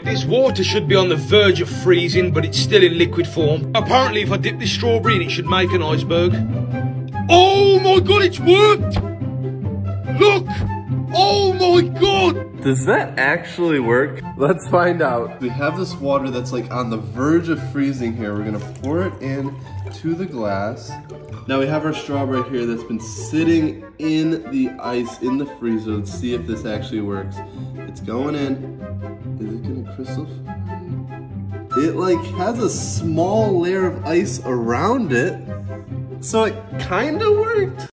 This water should be on the verge of freezing, but it's still in liquid form. Apparently, if I dip this strawberry in, it should make an iceberg. Oh my god, it's worked! Look! Oh my god! Does that actually work? Let's find out. We have this water that's like on the verge of freezing here. We're gonna pour it in to the glass. Now we have our strawberry here that's been sitting in the ice in the freezer. Let's see if this actually works. It's going in. Crystal? It like has a small layer of ice around it. So it kinda worked.